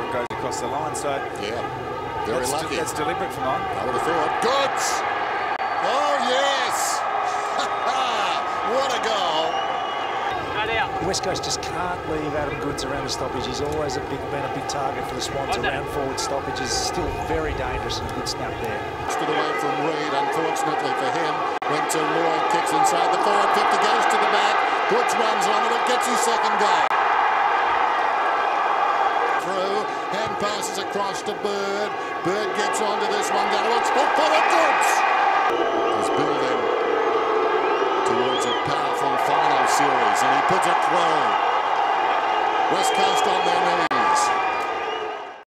across the line. So yeah, very that's, lucky. that's deliberate from on. I would have thought. Goodes! Oh, yes! what a goal! West Coast just can't leave Adam Goodes around the stoppage. He's always a big, been a big target for the Swans around forward stoppages. Still very dangerous and a good snap there. Stood away from Reid, unfortunately for him. Went to Lloyd, kicks inside the forward 50, goes to the back. Goodes runs on it, it gets his second goal. Through, hand passes across to Bird. Bird gets onto this one, looks for forward Goodes. He's building towards a powerful final series and he puts it through. West Coast on their knees.